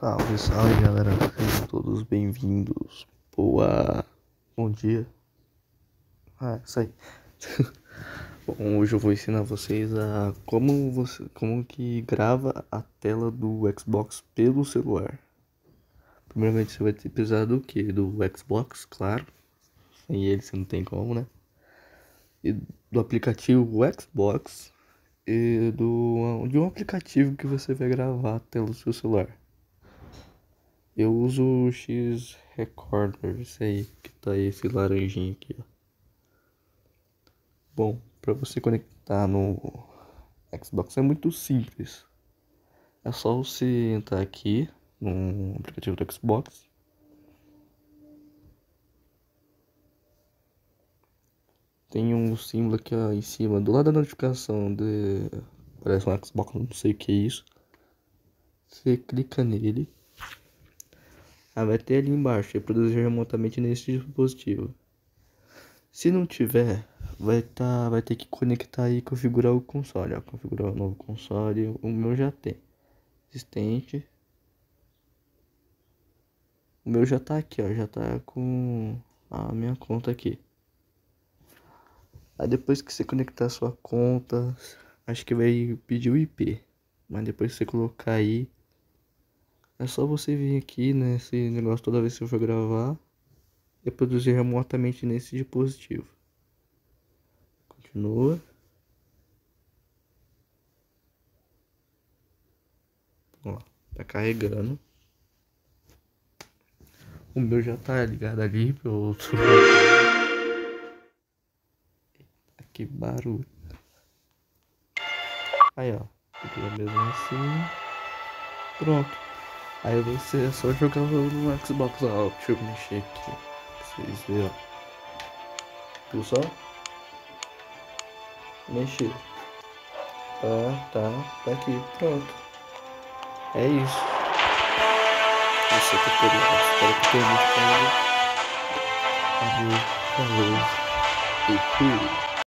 Salve, salve galera, sejam todos bem-vindos. Boa. Bom dia. Ah, isso aí. Bom, hoje eu vou ensinar vocês a como você, como que grava a tela do Xbox pelo celular. Primeiramente você vai precisar do que? Do Xbox, claro. Sem ele você não tem como, né? E do aplicativo Xbox e do de um aplicativo que você vai gravar a tela do seu celular. Eu uso o X Recorder, esse aí, que tá esse laranjinho aqui, ó. Bom, para você conectar no Xbox é muito simples. É só você entrar aqui no aplicativo do Xbox. Tem um símbolo aqui ó, em cima, do lado da notificação de parece um Xbox, não sei o que é isso. Você clica nele. Ah, vai ter ali embaixo, reproduzir remotamente nesse dispositivo. Se não tiver, vai tá, vai ter que conectar e configurar o console, ó, configurar o novo console, o meu já tem. Existente. O meu já tá aqui, ó, já tá com a minha conta aqui. Aí depois que você conectar a sua conta, acho que vai pedir o IP. Mas depois que você colocar aí, é só você vir aqui nesse negócio toda vez que você for gravar e produzir remotamente nesse dispositivo. Continua. Ó, tá carregando. O meu já tá ligado ali pro outro. que barulho. Aí ó, mesmo assim. Pronto. Aí você é só jogar no Xbox ó, deixa eu mexer aqui. Pra vocês verem, ó. Viu só? Mexer. Tá, tá, tá aqui, pronto. É isso. Esse é o tutorial. Espero que tenha gostado. Falou, falou e fui.